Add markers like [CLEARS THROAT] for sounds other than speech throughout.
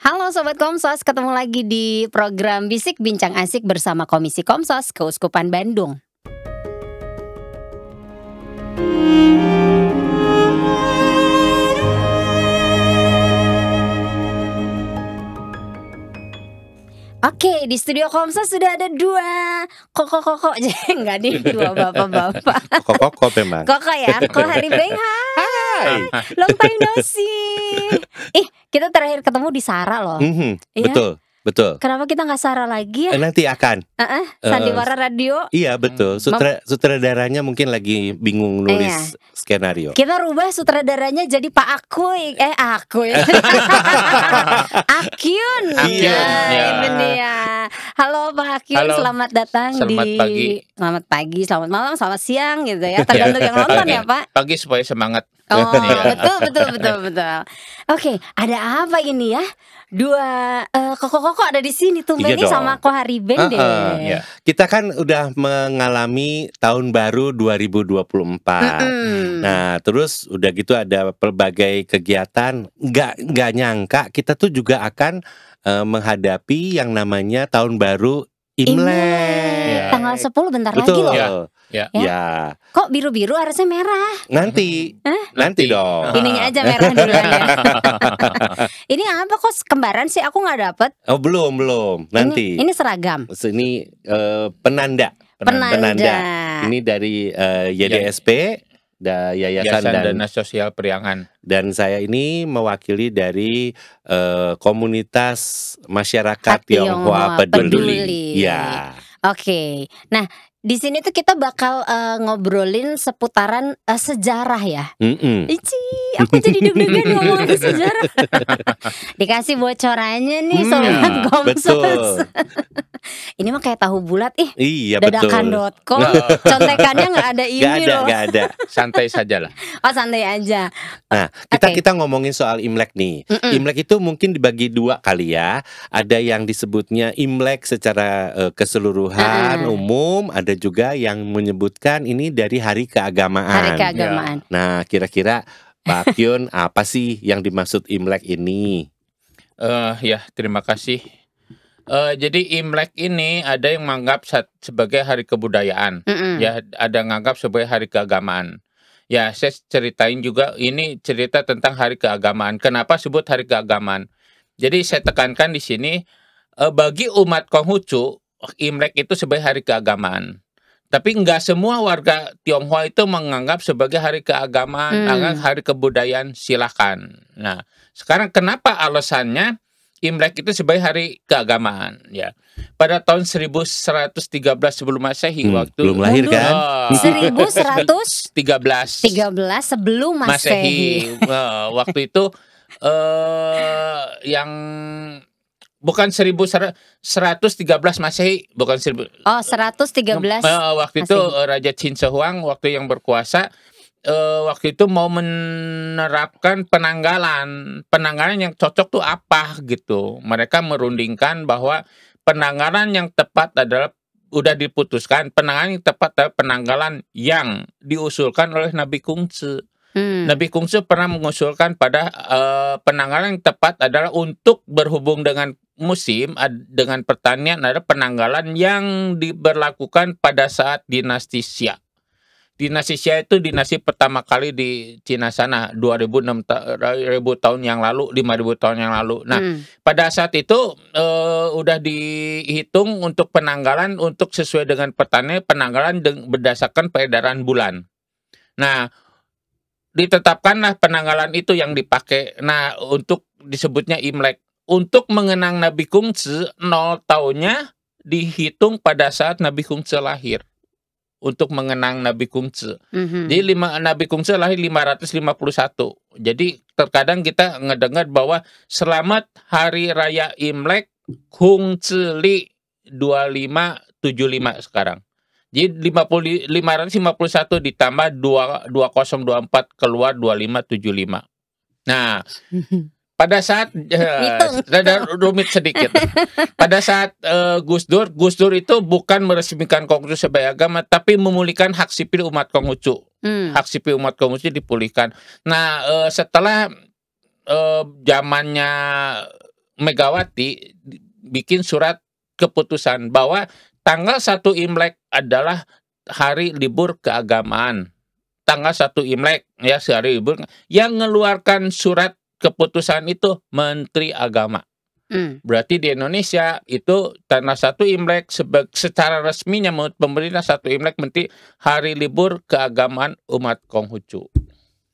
Halo Sobat Komsos, ketemu lagi di program Bisik Bincang Asik bersama Komisi Komsos Keuskupan Bandung. Oke, di studio Komsos sudah ada dua koko-koko, [LAUGHS] enggak nih dua [LAUGHS] bapak-bapak. Koko-koko memang. Koko ya, Koko Hari Beng, hai. Long time no see. Ih, kita terakhir ketemu di Sara loh. Mhm, Iya. Betul, betul. Kenapa kita nggak Sara lagi ya? Eh, Nanti akan. Heeh, Sandiwara Radio. Iya betul. Sutra, sutradaranya mungkin lagi bingung nulis skenario. Kita rubah sutradaranya jadi Pak Akuy. Eh, Akuy. [LAUGHS] Akyun. Akyun, Nah, ya. Ini dia. Halo Pak Akyun, Halo. selamat datang Selamat di pagi. Selamat pagi, selamat malam, selamat siang gitu ya. Tergantung yang [LAUGHS] nonton ya, Pak. Pagi supaya semangat. Oh, [LAUGHS] Iya. betul betul [LAUGHS] betul betul. Oke, ada apa ini ya? Dua eh, koko-koko ada di sini tuh Iya sama Kohari Ben deh. Heeh, Iya. Kita kan udah mengalami tahun baru 2024. Mm-mm. Nah, terus udah gitu ada berbagai kegiatan. Nggak nggak nyangka kita tuh juga akan eh, menghadapi yang namanya tahun baru Imlek. Imlek. Iya. Tanggal 10 bentar Betul. lagi loh. Ya. Ya. Ya, Kok biru-biru harusnya merah? nanti, Hah? nanti dong. Ininya aja merah duluan ya. [LAUGHS] ini apa kok kembaran sih? Aku nggak dapet. Oh belum belum, nanti. Ini, ini seragam. Ini eh, penanda. Penanda. Ini dari eh, YDSP, da, Yayasan Yayasan dan Dana Sosial Periangan. dan saya ini mewakili dari eh, komunitas masyarakat Tionghoa Tionghoa Peduli. Peduli. Ya. Oke. Nah, di sini tuh kita bakal eh, ngobrolin seputaran eh, sejarah ya. Mm-mm. Ici, aku jadi deg-degan [LAUGHS] ngomongin sejarah. Dikasih bocorannya nih Hmm, sobat Komsos. betul. [LAUGHS] Ini mah kayak tahu bulat ih. Iya betul. Dadakan.com. [LAUGHS] Contekannya nggak ada ini Gak ada, loh. gak ada. Santai saja lah. Oh santai aja. Nah, kita Oke. kita ngomongin soal Imlek nih. Mm-mm. Imlek itu mungkin dibagi dua kali ya. Ada yang disebutnya Imlek secara eh, keseluruhan Ah. umum, ada juga yang menyebutkan ini dari hari keagamaan. Hari keagamaan. Nah, kira-kira Pak Kyun [LAUGHS] apa sih yang dimaksud Imlek ini? Eh ya, terima kasih. Eh jadi Imlek ini ada yang menganggap sebagai hari kebudayaan. Mm-mm. Ya, ada yang menganggap sebagai hari keagamaan. Ya, saya ceritain juga ini cerita tentang hari keagamaan. Kenapa sebut hari keagamaan? Jadi saya tekankan di sini eh, bagi umat Konghucu Imlek itu sebagai hari keagamaan. Tapi nggak semua warga Tionghoa itu menganggap sebagai hari keagamaan, Hmm. anggap hari kebudayaan silakan. Nah, sekarang kenapa alasannya Imlek itu sebagai hari keagamaan? Ya, pada tahun 1113 sebelum Masehi Hmm, waktu belum lahir kan? Oh, 1113 13 [LAUGHS] sebelum Masehi. Eh, waktu itu eh yang bukan 1113 Masehi, bukan 1000 Oh 113. Eh, waktu itu Masehi. eh, Raja Qin Shi Huang waktu yang berkuasa eh, waktu itu mau menerapkan penanggalan. Penanggalan yang cocok tuh apa gitu. Mereka merundingkan bahwa penanggalan yang tepat adalah udah diputuskan penanggalan yang tepat adalah penanggalan yang diusulkan oleh Nabi Kungsi. Hmm. Nabi Kungsu pernah mengusulkan pada eh, penanggalan yang tepat adalah untuk berhubung dengan musim dengan pertanian adalah penanggalan yang diberlakukan pada saat dinasti Xia. Dinasti Xia itu dinasti pertama kali di Cina sana 2006 ta- ribu tahun yang lalu, 5000 tahun yang lalu. Nah, Hmm. pada saat itu eh, udah dihitung untuk penanggalan untuk sesuai dengan petani penanggalan berdasarkan peredaran bulan. Nah, ditetapkanlah penanggalan itu yang dipakai. Nah, untuk disebutnya Imlek. Untuk mengenang Nabi Kungsi, nol tahunnya dihitung pada saat Nabi Kungsi lahir. Untuk mengenang Nabi Kungsi. Mhm. Jadi lima, Nabi Kungsi lahir 551. Jadi terkadang kita ngedengar bahwa selamat hari raya Imlek Kungsi Li 2575 sekarang. Jadi 50, 551 ditambah 2, 2024 keluar 2575. Nah, pada saat rada rumit sedikit. Pada saat eh, Gus Dur, Gus Dur itu bukan meresmikan Konghucu sebagai agama, tapi memulihkan hak sipil umat Konghucu. Hmm. Hak sipil umat Konghucu dipulihkan. Nah, eh, setelah eh, zamannya Megawati bikin surat keputusan bahwa tanggal 1 Imlek adalah hari libur keagamaan. Tanggal 1 Imlek ya sehari libur yang mengeluarkan surat keputusan itu Menteri Agama. Hmm. Berarti di Indonesia itu tanggal 1 Imlek secara resminya menurut pemerintah 1 Imlek nanti hari libur keagamaan umat Konghucu.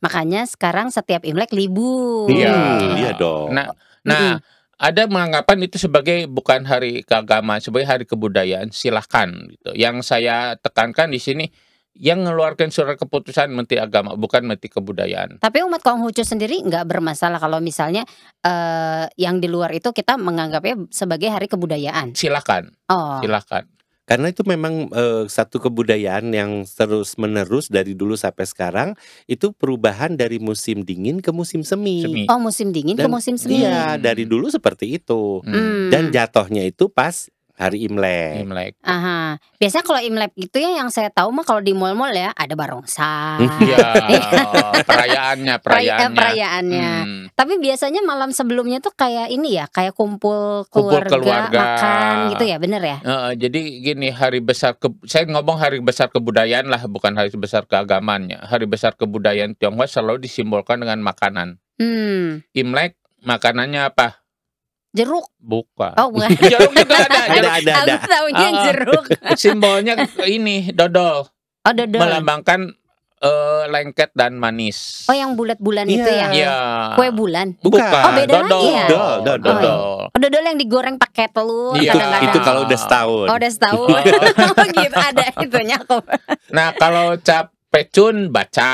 Makanya sekarang setiap Imlek libur. Iya. Hmm, iya dong. Nah, nah ada menganggapan itu sebagai bukan hari keagamaan, sebagai hari kebudayaan. Silahkan gitu. Yang saya tekankan di sini yang mengeluarkan surat keputusan Menteri Agama, bukan Menteri Kebudayaan. Tapi umat Konghucu sendiri nggak bermasalah kalau misalnya eh, yang di luar itu kita menganggapnya sebagai hari kebudayaan. Silahkan, Oh, silahkan. Karena itu memang eh, satu kebudayaan yang terus menerus dari dulu sampai sekarang itu perubahan dari musim dingin ke musim semi. Semi. oh musim dingin ke Dan- musim semi. Iya, dari dulu seperti itu. Hmm. Hmm. Dan jatuhnya itu pas hari Imlek. Imlek. Aha. Biasanya kalau Imlek itu ya yang saya tahu mah kalau di mall-mall ya ada barongsai. Iya, perayaannya, Peray- eh, perayaannya. perayaannya. Hmm. Tapi biasanya malam sebelumnya tuh kayak ini ya, kayak kumpul Kumpul keluarga, keluarga. makan gitu ya, bener ya? Heeh, jadi gini hari besar ke, saya ngomong hari besar kebudayaan lah bukan hari besar keagamannya. Hari besar kebudayaan Tionghoa selalu disimbolkan dengan makanan. Hmm, Imlek makanannya apa? Jeruk. Bukan. Oh, bukan. [LAUGHS] Jeruk juga ada. Ada Jeruk. ada ada. Aku taunya Ah. jeruk. [LAUGHS] Simbolnya ini dodol, Oh, dodol. melambangkan eh, lengket dan manis. Oh, yang bulat-bulan itu Iya. ya? Iya. Kue bulan. Bukan. Oh, beda dodol. lagi ya? Dodol, dodol. Dodol. Oh, dodol yang digoreng pakai telur Iya. Itu, itu kalau udah setahun. Oh, udah setahun. [LAUGHS] oh, gitu ada itunya kok. Nah, kalau cap pecun baca.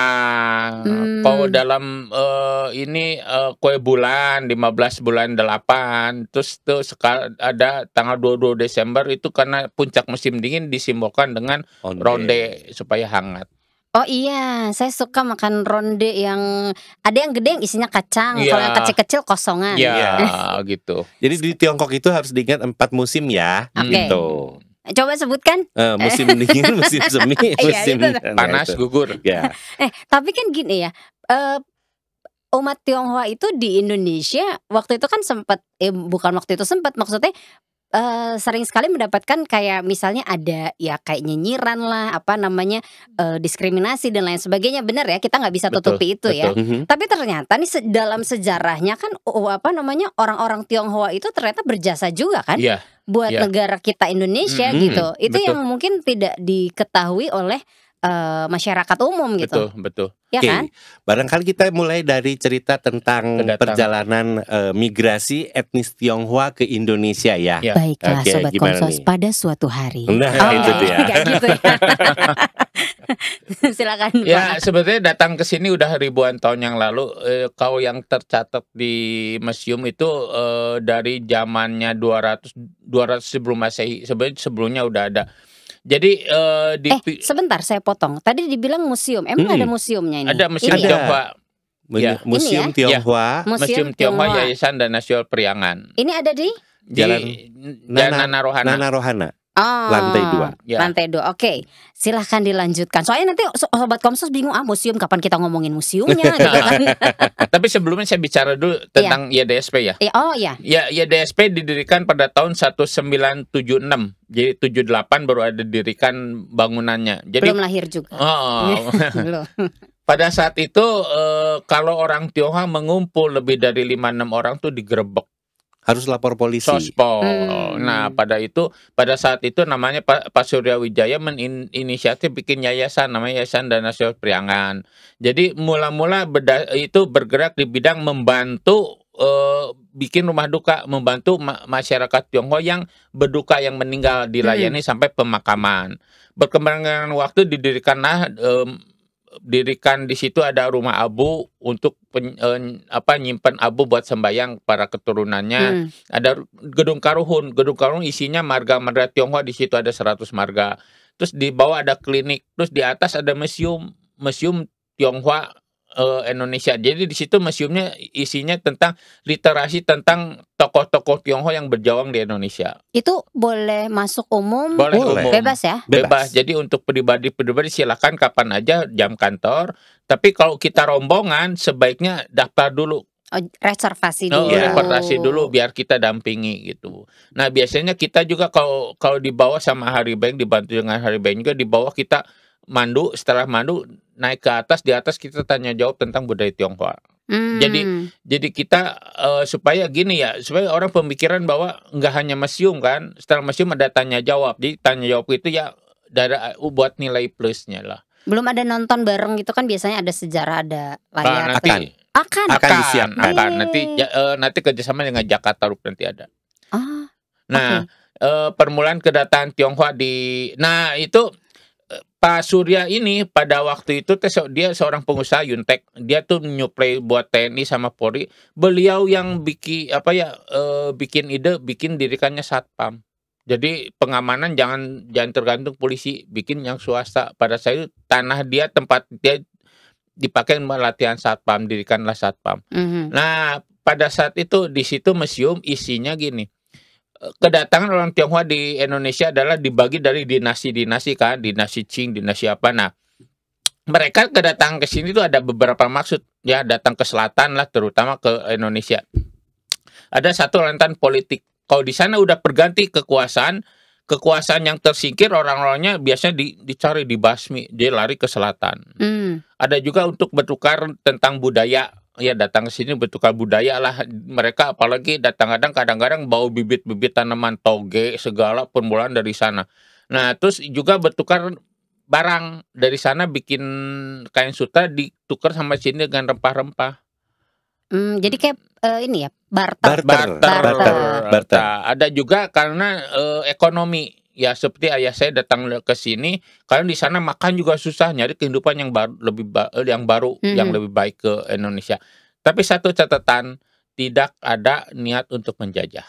Hmm. Kalau dalam eh, ini eh, kue bulan 15 bulan 8 terus tuh sekal ada tanggal 22 Desember itu karena puncak musim dingin disimbolkan dengan Onde. ronde supaya hangat. Oh iya, saya suka makan ronde yang ada yang gede yang isinya kacang, Iya. kalau yang kecil-kecil kosongan. Ya, gitu. Jadi di Tiongkok itu harus diingat empat musim ya, Oke. gitu. Coba sebutkan. Eh, musim [LAUGHS] dingin, musim semi, Iya, musim itu. nah, Panas itu. gugur. Ya, Eh, tapi kan gini ya. eh umat Tionghoa itu di Indonesia waktu itu kan sempat eh bukan waktu itu sempat maksudnya eh sering sekali mendapatkan kayak misalnya ada ya kayak nyinyiran lah apa namanya eh, diskriminasi dan lain sebagainya benar ya kita nggak bisa Betul, tutupi itu ya betul. Mhm. tapi ternyata nih se- dalam sejarahnya kan oh, apa namanya orang-orang Tionghoa itu ternyata berjasa juga kan Iya. Buat Iya. negara kita Indonesia Mhm, gitu itu betul. yang mungkin tidak diketahui oleh eh, masyarakat umum gitu Betul, betul. ya Oke, kan barangkali kita mulai dari cerita tentang Kedatangan. perjalanan eh, migrasi etnis Tionghoa ke Indonesia ya. Ya. Baiklah Oke, sobat nih? pada suatu hari. Nah, Oh, itu dia. [LAUGHS] gitu ya. [LAUGHS] [LAUGHS] Silakan. Ya Pak. sebetulnya datang ke sini udah ribuan tahun yang lalu. Eh, kalau yang tercatat di museum itu eh, dari zamannya 200 200 sebelum masehi. Sebenarnya sebelumnya udah ada. Jadi eh, di Eh, sebentar saya potong. Tadi dibilang museum. Emang Hmm. ada museumnya ini? ada museum Ini ya? Tionghoa, Mu- Ya. Museum Ini ya? Tionghoa Museum Tionghoa Yayasan dan Nasional Periangan. Ini ada di Di Jalan Jalan Nana Rohana. Nana Rohana, Oh, lantai dua. Ya. Lantai dua. Oke, silahkan dilanjutkan. Soalnya nanti so- sobat Komsos bingung ah museum kapan kita ngomongin museumnya [LAUGHS] gitu kan? [LAUGHS] Tapi sebelumnya saya bicara dulu tentang YDSP ya. Eh, oh ya. Ya, YDSP didirikan pada tahun 1976. Jadi 78 baru ada didirikan bangunannya. Jadi Belum lahir juga. Oh, [LAUGHS] Belum. pada saat itu eh, kalau orang Tionghoa mengumpul lebih dari 5-6 orang tuh digerebek Harus lapor polisi. sospol. Hmm. Nah, pada itu pada saat itu namanya Pak, Pak Surya Wijaya meninisiatif bikin yayasan namanya Yayasan Dana Sosial Priangan. Jadi mula-mula beda- itu bergerak di bidang membantu eh, bikin rumah duka, membantu ma- masyarakat Tionghoa yang berduka yang meninggal dilayani sampai pemakaman. Berkembangan waktu didirikanlah em, dirikan di situ ada rumah abu untuk pen- eh, apa nyimpen abu buat sembayang para keturunannya. Hmm. ada gedung karuhun. Gedung karuhun isinya marga-marga Tionghoa di situ ada 100 marga. Terus di bawah ada klinik terus di atas ada museum museum Tionghoa eh, Indonesia jadi di situ museumnya isinya tentang literasi tentang tokoh-tokoh Tionghoa yang berjawang di Indonesia Itu boleh masuk umum? boleh, Boleh. umum. Bebas ya? Bebas. Jadi untuk pribadi-pribadi silakan kapan aja jam kantor. Tapi kalau kita rombongan sebaiknya daftar dulu Oh, reservasi Oh, dulu. Iya. reportasi dulu biar kita dampingi gitu. Nah, biasanya kita juga kalau kalau di bawah sama Hari Bank dibantu dengan Hari Bank juga di bawah kita mandu, setelah mandu naik ke atas, di atas kita tanya jawab tentang budaya Tionghoa. Hmm. Jadi- Jadi kita eh, supaya gini ya, supaya orang pemikiran bahwa nggak hanya museum kan, setelah museum ada tanya jawab. Jadi tanya jawab itu ya dari uh, buat nilai plusnya lah. belum ada nonton bareng gitu kan biasanya ada sejarah ada Nah, layar. nanti Akan. Akan. Akan akan. Eh. nanti ja- eh, nanti kerjasama dengan Jakarta Loop nanti ada. Ah, Nah, eh, permulaan kedatangan Tionghoa di Nah, itu Pak Surya ini pada waktu itu dia seorang pengusaha Yuntek. Dia tuh nyuplai buat TNI sama Polri. Beliau yang bikin apa ya eh, bikin ide bikin dirikannya Satpam. Jadi pengamanan jangan jangan tergantung polisi, bikin yang swasta. Pada itu tanah dia tempat dia dipakai latihan Satpam, dirikanlah Satpam. mhm. Nah, pada saat itu di situ museum isinya gini. Kedatangan orang Tionghoa di Indonesia adalah dibagi dari dinasti-dinasti kan, dinasti Qing, dinasti apa. Nah, mereka kedatangan ke sini itu ada beberapa maksud ya, datang ke selatan lah terutama ke Indonesia. Ada satu lantan politik. Kalau di sana udah berganti kekuasaan, kekuasaan yang tersingkir orang-orangnya biasanya di- dicari dibasmi, dia lari ke selatan Hmm. ada juga untuk bertukar tentang budaya ya datang ke sini bertukar budaya lah mereka apalagi datang kadang kadang-kadang bawa bibit-bibit tanaman toge segala permulaan dari sana nah terus juga bertukar barang dari sana bikin kain sutra ditukar sama sini dengan rempah-rempah Hmm, jadi kayak eh, ini ya barter. Barter. barter, Barter. Barter. Nah, ada juga karena eh, ekonomi ya seperti ayah saya datang ke sini karena di sana makan juga susah nyari kehidupan yang baru lebih ba- eh, yang baru Mhm. yang lebih baik ke Indonesia tapi satu catatan tidak ada niat untuk menjajah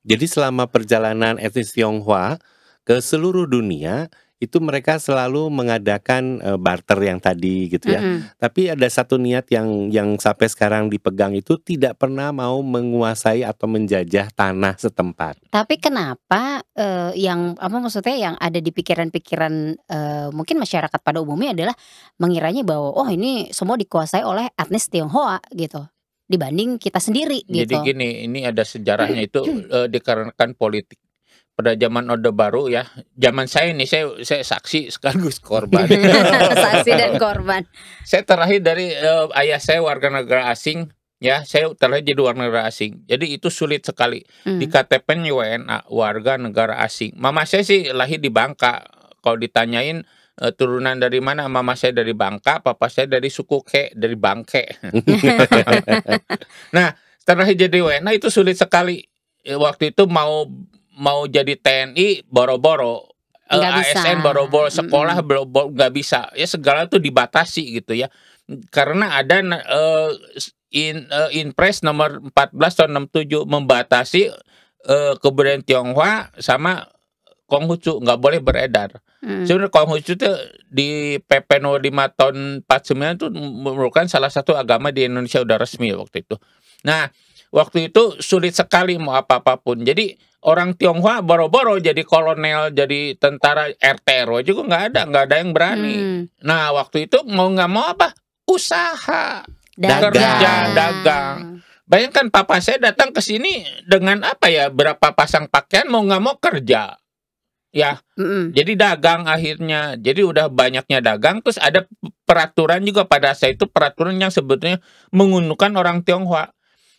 Jadi selama perjalanan etnis Tionghoa ke seluruh dunia itu mereka selalu mengadakan eh, barter yang tadi gitu ya. Mhm. Tapi ada satu niat yang yang sampai sekarang dipegang itu tidak pernah mau menguasai atau menjajah tanah setempat. Tapi kenapa eh, yang apa maksudnya yang ada di pikiran-pikiran eh, mungkin masyarakat pada umumnya adalah mengiranya bahwa oh ini semua dikuasai oleh etnis Tionghoa gitu dibanding kita sendiri jadi gitu. gini ini ada sejarahnya itu [CLEARS THROAT] eh, dikarenakan politik pada zaman Orde Baru ya. Zaman saya nih saya saya saksi sekaligus [LAUGHS] korban. [LAUGHS] Saksi dan korban. saya terakhir dari eh, ayah saya warga negara asing ya. Saya terakhir jadi warga negara asing. Jadi itu sulit sekali. Hmm. di KTP-nya WNA warga negara asing. Mama saya sih lahir di Bangka. Kalau ditanyain eh, turunan dari mana mama saya dari Bangka papa saya dari suku Ke dari Bangke. [LAUGHS] Nah terakhir jadi WNA itu sulit sekali. Eh, waktu itu mau mau jadi TNI boro-boro Eh, Nggak. ASN boro-boro sekolah Mm-mm. boro-boro nggak bisa ya segala itu dibatasi gitu ya karena ada eh, in eh, Inpres nomor 14 tahun 67 membatasi eh, kebudayaan Tionghoa sama Konghucu nggak boleh beredar. Hmm. Sebenarnya Konghucu itu di PP nomor 5 tahun 49 itu merupakan salah satu agama di Indonesia udah resmi waktu itu. Nah, waktu itu sulit sekali mau apa-apapun. Jadi orang Tionghoa boro-boro jadi kolonel, jadi tentara RT RW juga nggak ada, nggak ada yang berani. Hmm. Nah, waktu itu mau nggak mau apa? Usaha. Dagang. Kerja, dagang. Bayangkan papa saya datang ke sini dengan apa ya? Berapa pasang pakaian mau nggak mau kerja. Ya, Mm-mm. jadi dagang akhirnya. Jadi udah banyaknya dagang terus ada peraturan juga pada saya itu peraturan yang sebetulnya menguntungkan orang Tionghoa.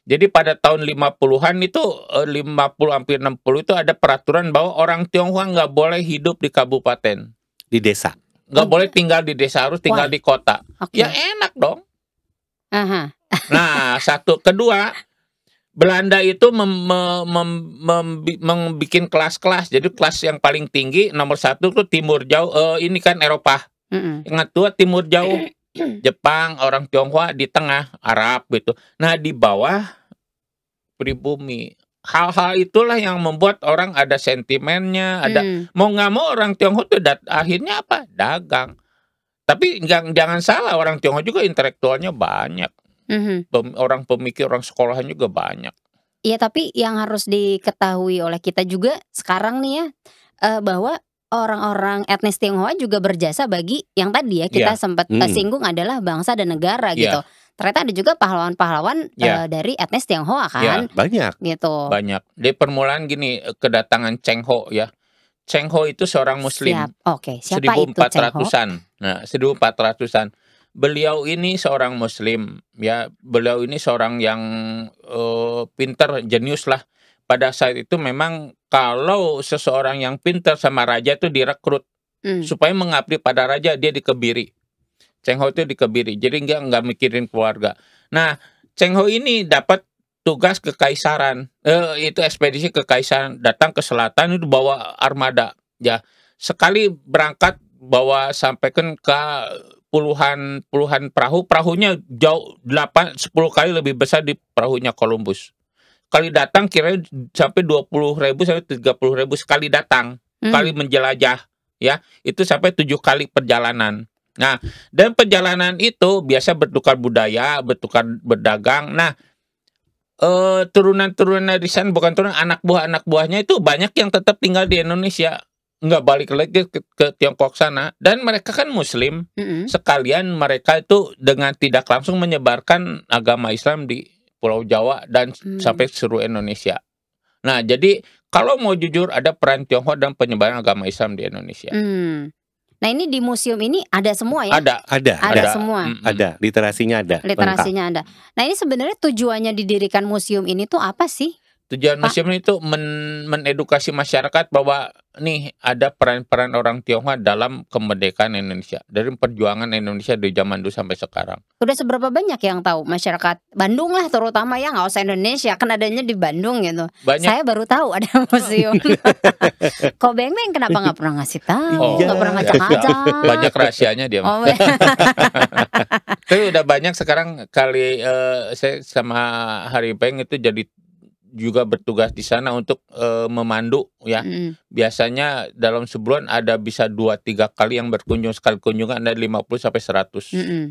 Jadi pada tahun 50-an itu eh, 50 hampir 60 itu ada peraturan bahwa orang Tionghoa nggak boleh hidup di kabupaten. di desa. Nggak Oh. boleh tinggal di desa, harus tinggal Why? di kota. Oke. Ya enak dong. Aha. [LAUGHS] Nah, satu kedua Belanda itu mem, mem, mem- mem- membikin kelas-kelas. Jadi kelas yang paling tinggi nomor satu tuh timur jauh. eh, ini kan Eropa. Mm-mm. Yang kedua timur jauh. [LAUGHS] [CLEARS THROAT] Jepang, orang Tionghoa di tengah, Arab gitu. Nah di bawah pribumi. Hal-hal itulah yang membuat orang ada sentimennya, ada Hmm. mau nggak mau orang Tionghoa tuh dat- akhirnya apa dagang. Tapi jangan jangan salah orang Tionghoa juga intelektualnya banyak, Mhm. Pem- orang pemikir orang sekolahan juga banyak. Iya tapi yang harus diketahui oleh kita juga sekarang nih ya eh, bahwa orang-orang etnis Tionghoa juga berjasa bagi yang tadi ya kita Iya. sempat Hmm. singgung adalah bangsa dan negara Iya. gitu. ternyata ada juga pahlawan-pahlawan Ya. eh, dari etnis Tionghoa Ya. kan, Banyak. gitu. banyak. Di permulaan gini kedatangan Cheng Ho ya. Cheng Ho itu seorang muslim. Siap. Oke, siapa itu Cheng Ho? 1400-an. Nah, 1400-an. Beliau ini seorang muslim ya. Beliau ini seorang yang eh, pinter, jenius lah. Pada saat itu memang kalau seseorang yang pinter sama raja itu direkrut Hmm. supaya mengabdi pada raja dia dikebiri. Cheng Ho itu dikebiri. Jadi nggak nggak mikirin keluarga. Nah, Cheng Ho ini dapat tugas kekaisaran. Eh, itu ekspedisi kekaisaran datang ke selatan itu bawa armada. Ya, sekali berangkat bawa sampaikan ke puluhan puluhan perahu. Perahunya jauh 8 10 kali lebih besar di perahunya Columbus. Kali datang kira sampai 20 ribu sampai 30 ribu sekali datang. Hmm. kali menjelajah ya. Itu sampai tujuh kali perjalanan. Nah dan perjalanan itu biasa bertukar budaya bertukar berdagang. Nah eh turunan-turunan dari sana bukan turunan anak buah anak buahnya itu banyak yang tetap tinggal di Indonesia. Nggak balik lagi ke, ke Tiongkok sana. Dan mereka kan Muslim. Mm-mm. sekalian mereka itu dengan tidak langsung menyebarkan agama Islam di Pulau Jawa dan Hmm. sampai seluruh Indonesia. Nah, jadi kalau mau jujur ada peran Tionghoa dalam penyebaran agama Islam di Indonesia. Hmm. Nah ini di museum ini ada semua ya? Ada, Ada, Ada ada, semua. Mm-mm. ada. Literasinya ada. lengkap. Literasinya ada. Nah ini sebenarnya tujuannya didirikan museum ini tuh apa sih? Tujuan Pak. museum itu men- menedukasi masyarakat bahwa nih ada peran-peran orang Tionghoa dalam kemerdekaan Indonesia dari perjuangan Indonesia dari zaman dulu sampai sekarang. Udah seberapa banyak yang tahu masyarakat Bandung lah terutama ya nggak usah Indonesia kan adanya di Bandung gitu. Banyak Saya baru tahu ada [LAUGHS] museum. [LAUGHS] Kok Beng Beng kenapa nggak pernah ngasih tahu? Oh, Nggak pernah iya. ngajak-ngajak. banyak rahasianya dia. Oh, [LAUGHS] Tapi udah banyak sekarang kali eh, saya sama Hari Peng itu jadi juga bertugas di sana untuk eh, memandu ya. Mm. Biasanya dalam sebulan ada bisa dua tiga kali yang berkunjung sekali kunjungan ada 50 sampai 100. Mm-mm.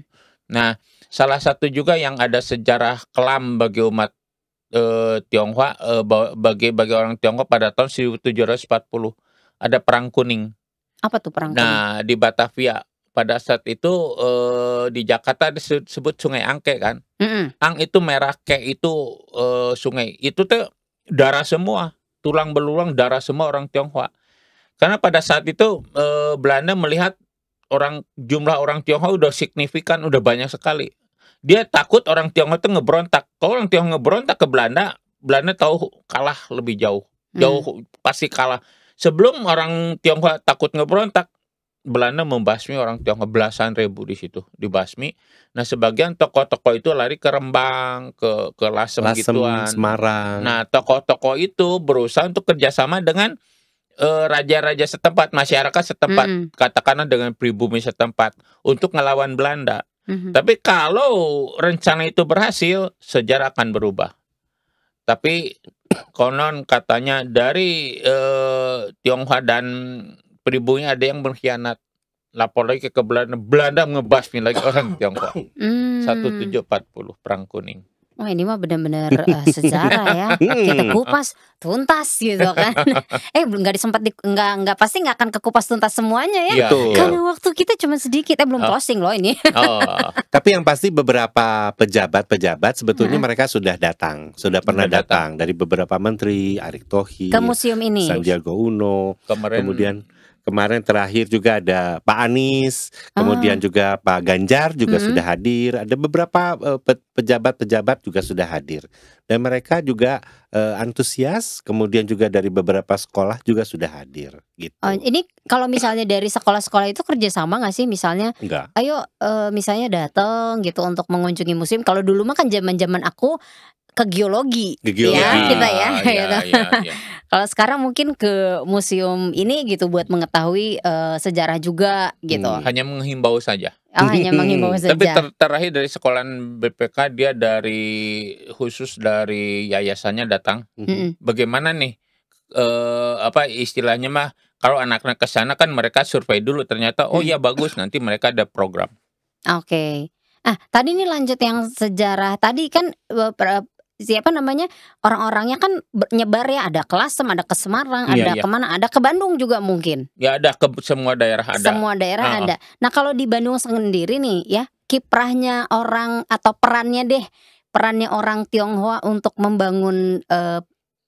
Nah, salah satu juga yang ada sejarah kelam bagi umat eh, Tionghoa ba- bagi bagi orang Tionghoa pada tahun 1740 ada perang kuning. Apa tuh perang kuning? Nah, di Batavia pada saat itu eh, di Jakarta disebut Sungai Angke kan. Mm-mm. Ang itu merah, ke itu eh, sungai. Itu tuh darah semua, tulang belulang darah semua orang Tionghoa. Karena pada saat itu eh, Belanda melihat orang jumlah orang Tionghoa udah signifikan, udah banyak sekali. Dia takut orang Tionghoa itu ngeberontak. Kalau orang Tionghoa ngeberontak ke Belanda, Belanda tahu kalah lebih jauh Hmm. jauh pasti kalah. Sebelum orang Tionghoa takut ngeberontak, Belanda membasmi orang Tionghoa belasan ribu di situ dibasmi. Nah sebagian tokoh-tokoh itu lari ke Rembang, ke ke Lasem, Lasem, gituan. Semarang. Nah tokoh-tokoh itu berusaha untuk kerjasama dengan eh, raja-raja setempat, masyarakat setempat, Mm-mm. katakanlah dengan pribumi setempat untuk ngelawan Belanda. Mhm. Tapi kalau rencana itu berhasil, sejarah akan berubah. Tapi konon katanya dari eh, Tionghoa dan pribumi ada yang berkhianat. Lapor lagi ke Belanda, Belanda ngebasmi lagi orang [LAUGHS] Tionghoa. Hmm. 1740 perang kuning. Wah ini mah benar-benar eh, sejarah ya. [LAUGHS] Kita kupas tuntas gitu kan. [LAUGHS] eh belum nggak disempat di, nggak nggak pasti nggak akan kekupas tuntas semuanya ya. Betul. iya. Karena waktu kita cuma sedikit, eh belum Oh. closing loh ini. Oh, Tapi yang pasti beberapa pejabat-pejabat sebetulnya Hah? mereka sudah datang, sudah pernah Sudah datang. dari beberapa menteri, Erick Thohir, Ke museum ini. Sandiaga Uno, kemarin kemudian kemarin terakhir juga ada Pak Anies, kemudian Ah. juga Pak Ganjar juga Mhm. sudah hadir, ada beberapa eh, pe- pejabat-pejabat juga sudah hadir. Dan mereka juga eh, antusias, kemudian juga dari beberapa sekolah juga sudah hadir gitu. Oh, ini kalau misalnya dari sekolah-sekolah itu kerjasama nggak sih? Misalnya, Enggak. ayo eh, misalnya datang gitu untuk mengunjungi museum. Kalau dulu mah kan zaman-zaman aku ke geologi, Ke geologi. ya kita ya. Iya, [LAUGHS] gitu. iya, iya. Kalau sekarang mungkin ke museum ini gitu buat mengetahui eh, sejarah juga gitu. Hmm. Hanya menghimbau saja. Oh, hanya menghimbau saja. Tapi ter- terakhir dari sekolahan BPK dia dari khusus dari yayasannya datang. Mm-mm. Bagaimana nih eh apa istilahnya mah kalau anak-anak ke sana kan mereka survei dulu ternyata oh Hmm. ya bagus nanti mereka ada program. Oke. Ah, tadi ini lanjut yang sejarah. Tadi kan eh, siapa namanya orang-orangnya kan nyebar ya. Ada ke Lasem, ada ke Semarang, Iya, ada iya. ke mana? Ada ke Bandung juga mungkin. Ya ada ke semua daerah ada. Semua daerah Ah, ah. ada. Nah kalau di Bandung sendiri nih ya, kiprahnya orang atau perannya deh, perannya orang Tionghoa untuk membangun, eee,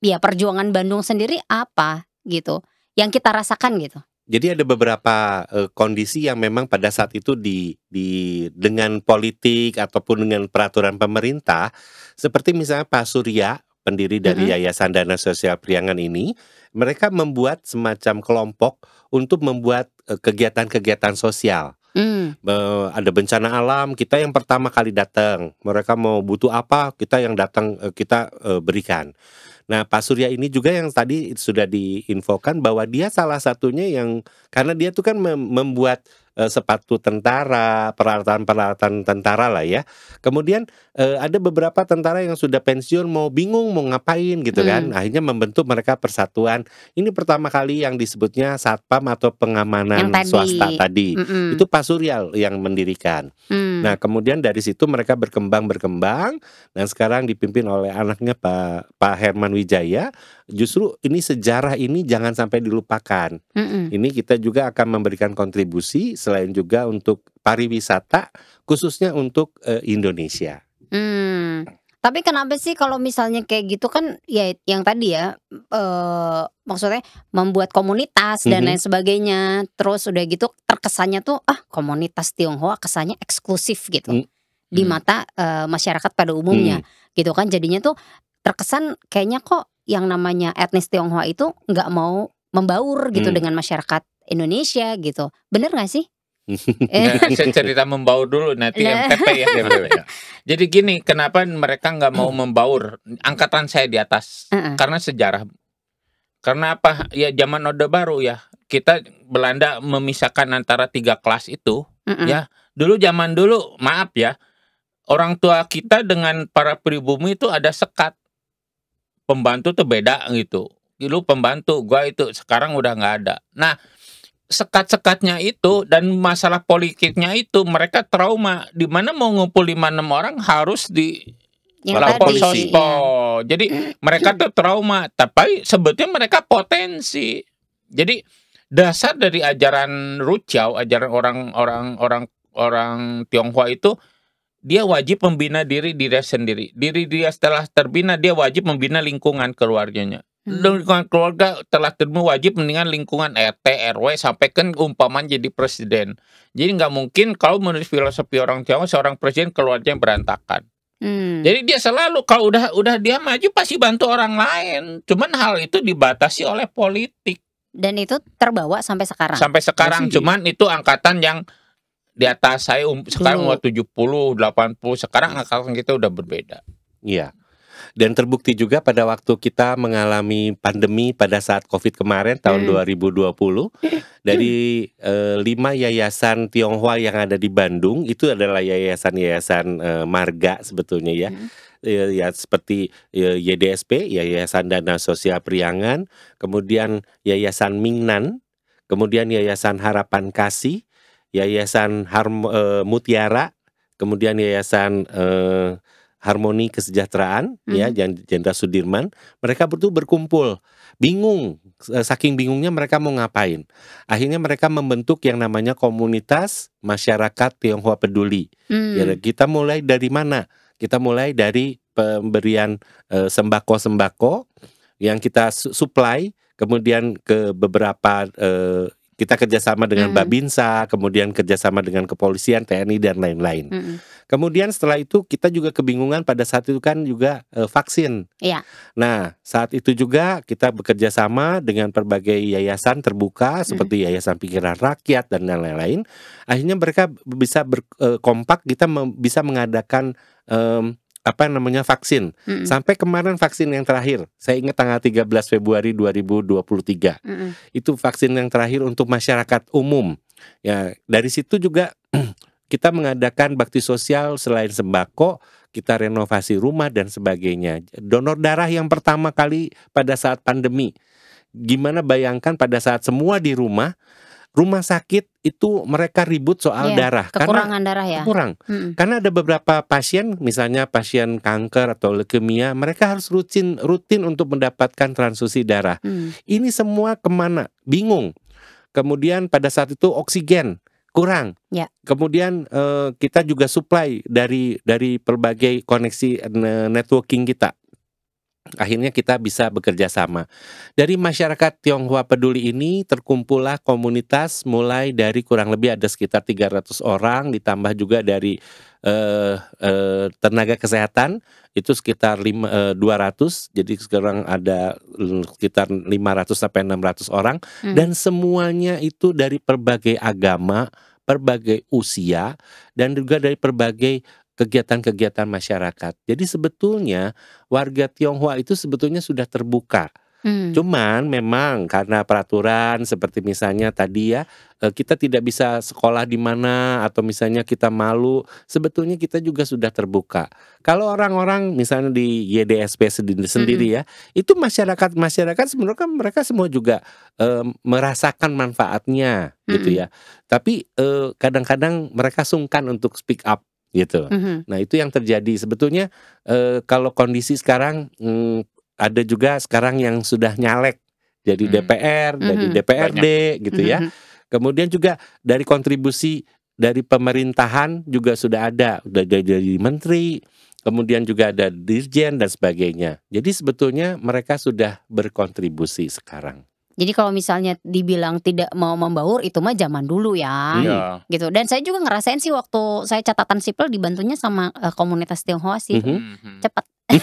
ya perjuangan Bandung sendiri apa gitu, yang kita rasakan gitu? Jadi ada beberapa, eee, kondisi yang memang pada saat itu di di dengan politik ataupun dengan peraturan pemerintah, seperti misalnya Pak Surya, pendiri dari Mhm. Yayasan Dana Sosial Priangan ini, mereka membuat semacam kelompok untuk membuat, eee, kegiatan-kegiatan sosial. Eee, ada bencana alam, kita yang pertama kali datang, mereka mau butuh apa, kita yang datang, eee, kita, eee, berikan. Nah, Pak Surya ini juga yang tadi sudah diinfokan bahwa dia salah satunya yang karena dia tuh kan mem membuat, eee, sepatu tentara, peralatan-peralatan tentara lah ya. Kemudian, eee, ada beberapa tentara yang sudah pensiun mau bingung mau ngapain gitu kan, Mmm. akhirnya membentuk mereka persatuan. Ini pertama kali yang disebutnya Satpam atau Yang Pengamanan tadi, Swasta tadi, mhm. itu Pak Surya yang mendirikan. Mmm. Nah, kemudian dari situ mereka berkembang-berkembang dan sekarang dipimpin oleh anaknya Pak Pak Herman Wijaya. Justru ini sejarah ini jangan sampai dilupakan. Mhm. Ini kita juga akan memberikan kontribusi selain juga untuk pariwisata khususnya untuk, eee, Indonesia. Mmm, tapi kenapa sih kalau misalnya kayak gitu kan ya yang tadi ya, eee, maksudnya membuat komunitas dan Mhm. lain sebagainya, terus udah gitu terkesannya tuh, ah komunitas Tionghoa kesannya eksklusif gitu Mmm. di Mmm. mata, eee, masyarakat pada umumnya, Mmm. gitu kan. Jadinya tuh terkesan kayaknya kok yang namanya etnis Tionghoa itu nggak mau membaur gitu Mmm. dengan masyarakat Indonesia gitu, bener nggak sih? [LAUGHS] Nah, saya cerita membaur dulu nanti Lah. MTP ya. Iya. Jadi gini, kenapa mereka nggak mau membaur? Angkatan saya di atas, karena sejarah. Karena apa? Ya zaman Orde Baru ya. Kita Belanda memisahkan antara tiga kelas itu. Ya, dulu zaman dulu, maaf ya, orang tua kita dengan para pribumi itu ada sekat. Pembantu tuh beda gitu. Dulu pembantu, gua itu sekarang udah nggak ada. Nah, sekat-sekatnya itu dan masalah politiknya itu mereka trauma di mana mau ngumpul 5 6 orang harus di Yang tadi, sospo. iya. Jadi mereka tuh trauma, tapi sebetulnya mereka potensi. Jadi dasar dari ajaran Ruciao, ajaran orang-orang orang orang Tionghoa itu dia wajib membina diri diri sendiri. Diri dia setelah terbina dia wajib membina lingkungan keluarganya. Hmm. Lingkungan keluarga telah terbina wajib mendingan lingkungan RT RW sampai kan umpaman jadi presiden. Jadi nggak mungkin kalau menurut filosofi orang Tionghoa seorang presiden keluarganya berantakan. Mmm. Jadi dia selalu kalau udah udah dia maju pasti bantu orang lain. Cuman hal itu dibatasi oleh politik Dan itu terbawa sampai sekarang? sampai sekarang. Masih. Cuman itu angkatan yang di atas saya um, sekarang mau 70, 80, sekarang angkatan kita udah berbeda. Iya. Dan terbukti juga pada waktu kita mengalami pandemi pada saat Covid kemarin tahun Hmm. 2020 [LAUGHS] dari eh, lima yayasan Tionghoa yang ada di Bandung itu adalah yayasan-yayasan eh, marga sebetulnya ya. Mhm. Eh, ya seperti eh, YDSP, Yayasan Dana Sosial Priangan, kemudian Yayasan Mingnan, kemudian Yayasan Harapan Kasih, Yayasan Harm, eh, Mutiara, kemudian Yayasan eh, Harmoni Kesejahteraan ya Mhm. Jen- Jenderal Sudirman. Mereka berdua berkumpul. Bingung eh, saking bingungnya mereka mau ngapain. Akhirnya mereka membentuk yang namanya komunitas masyarakat Tionghoa peduli. Mmm. ya kita mulai dari mana? Kita mulai dari pemberian sembako-sembako yang kita su- supply kemudian ke beberapa eh, kita kerjasama dengan Hmm. Babinsa, kemudian kerjasama dengan kepolisian, TNI dan lain-lain. Mhm. Kemudian setelah itu kita juga kebingungan pada saat itu kan juga eh, vaksin. Iya. Nah saat itu juga kita bekerja sama dengan berbagai yayasan terbuka seperti Yayasan Pikiran Rakyat dan lain-lain. Akhirnya mereka bisa berkompak kita mem- bisa mengadakan em, apa namanya vaksin. Mhm. Sampai kemarin vaksin yang terakhir, saya ingat tanggal 13 Februari 2023 Mhm. itu vaksin yang terakhir untuk masyarakat umum. Ya, dari situ juga [CLEARS THROAT] kita mengadakan bakti sosial selain sembako, kita renovasi rumah dan sebagainya. Donor darah yang pertama kali pada saat pandemi. Gimana bayangkan pada saat semua di rumah, rumah sakit itu mereka ribut soal Iya, darah Kekurangan darah ya? kurang. Mhm. Karena ada beberapa pasien, misalnya pasien kanker atau leukemia, mereka harus rutin rutin untuk mendapatkan transfusi darah. Mhm. Ini semua ke mana? Bingung. Kemudian pada saat itu oksigen. kurang. Ya. Kemudian eh, kita juga supply dari dari berbagai koneksi eh, networking kita. Akhirnya kita bisa bekerja sama. Dari masyarakat Tionghoa peduli ini terkumpullah komunitas mulai dari kurang lebih ada sekitar 300 orang ditambah juga dari eh, eh, tenaga kesehatan itu sekitar lima, eh, 200 jadi sekarang ada sekitar 500 sampai 600 orang Hmm. dan semuanya itu dari berbagai agama, berbagai usia dan juga dari berbagai kegiatan-kegiatan masyarakat. Jadi sebetulnya warga Tionghoa itu sebetulnya sudah terbuka. Hmm. Cuman memang karena peraturan seperti misalnya tadi ya eh, kita tidak bisa sekolah di mana atau misalnya kita malu, sebetulnya kita juga sudah terbuka. Kalau orang-orang misalnya di YDSP sendiri, sendiri ya, itu masyarakat masyarakat sebenarnya kan mereka semua juga eh, merasakan manfaatnya gitu Mm-mm. ya. Tapi eh, kadang-kadang mereka sungkan untuk speak up gitu. Mhm. Nah itu yang terjadi sebetulnya eh, kalau kondisi sekarang mm, ada juga sekarang yang sudah nyalek jadi Hmm. DPR, jadi Mhm. DPRD gitu ya. Mhm. Kemudian juga dari kontribusi dari pemerintahan juga sudah ada, udah jadi, jadi menteri, kemudian juga ada dirjen dan sebagainya. Jadi sebetulnya mereka sudah berkontribusi sekarang. Jadi kalau misalnya dibilang tidak mau membaur itu mah zaman dulu ya. Hmm. Iya. gitu dan saya juga ngerasain sih waktu saya catatan sipil dibantunya sama eh, komunitas Tionghoa sih Mhm. Mhm. cepat [LAUGHS]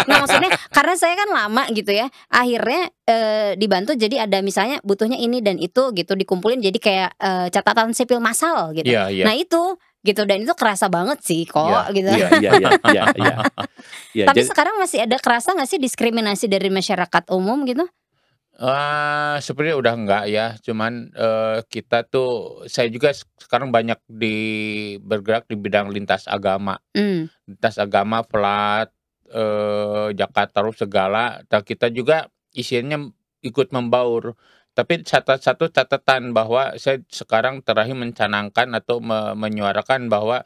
nggak maksudnya karena saya kan lama gitu ya akhirnya eh, dibantu jadi ada misalnya butuhnya ini dan itu gitu dikumpulin jadi kayak eh, catatan sipil massal gitu Iya, iya. nah itu gitu dan itu kerasa banget sih kok Iya, gitu Iya, iya, iya, iya, iya. [LAUGHS] Ya, tapi jadi- sekarang masih ada kerasa nggak sih diskriminasi dari masyarakat umum gitu Ah, sebenarnya udah enggak ya, cuman eh, kita tuh saya juga sekarang banyak di bergerak di bidang lintas agama, Hmm. lintas agama, plat, eh, Jakarta segala. Dan kita juga isinya ikut membaur. Tapi satu satu catatan bahwa saya sekarang terakhir mencanangkan atau me- menyuarakan bahwa